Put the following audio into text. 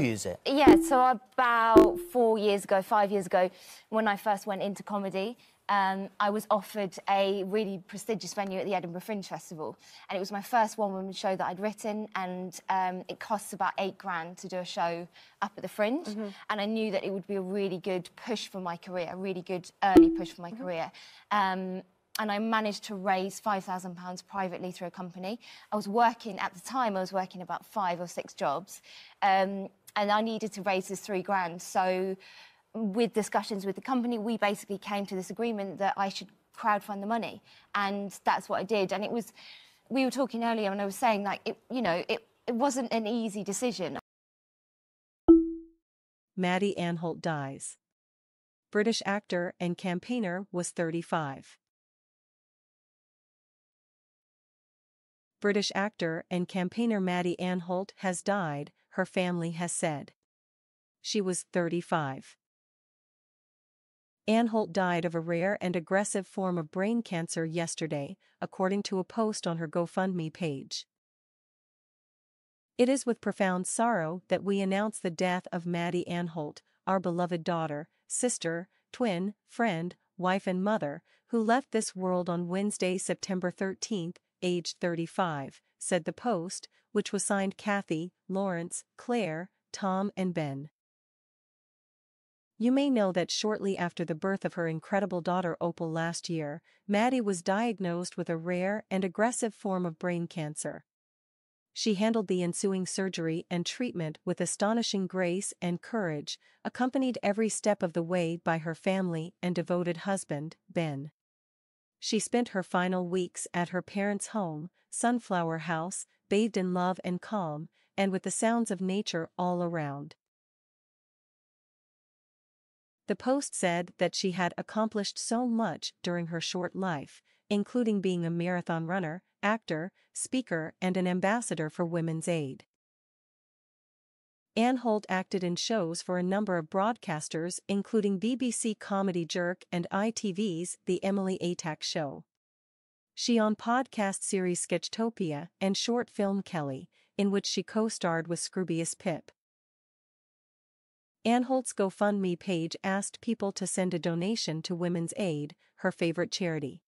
use it? Yeah, so about four years ago, five years ago, when I first went into comedy, um, I was offered a really prestigious venue at the Edinburgh Fringe Festival. And it was my first one woman show that I'd written, and um, it costs about eight grand to do a show up at the Fringe. Mm -hmm. And I knew that it would be a really good push for my career, a really good early push for my mm -hmm. career. Um, and I managed to raise £5,000 privately through a company. I was working, at the time, I was working about five or six jobs, um, and I needed to raise this three grand. So with discussions with the company, we basically came to this agreement that I should crowdfund the money, and that's what I did. And it was, we were talking earlier, and I was saying, like, it, you know, it, it wasn't an easy decision. Maddy Anholt dies. British actor and campaigner was 35. British actor and campaigner Maddy Anholt has died, her family has said. She was 35. Anholt died of a rare and aggressive form of brain cancer yesterday, according to a post on her GoFundMe page. It is with profound sorrow that we announce the death of Maddy Anholt, our beloved daughter, sister, twin, friend, wife and mother, who left this world on Wednesday, September 13, aged 35, said the Post, which was signed Kathy, Lawrence, Claire, Tom and Ben. You may know that shortly after the birth of her incredible daughter Opal last year, Maddy was diagnosed with a rare and aggressive form of brain cancer. She handled the ensuing surgery and treatment with astonishing grace and courage, accompanied every step of the way by her family and devoted husband, Ben. She spent her final weeks at her parents' home, Sunflower House, bathed in love and calm, and with the sounds of nature all around. The Post said that she had accomplished so much during her short life, including being a marathon runner, actor, speaker, and an ambassador for Women's Aid. Anholt acted in shows for a number of broadcasters including BBC Comedy Jerk and ITV's The Emily Atack Show. She on podcast series Sketchtopia and short film Kelly, in which she co-starred with Scroobius Pip. Anholt's GoFundMe page asked people to send a donation to Women's Aid, her favorite charity.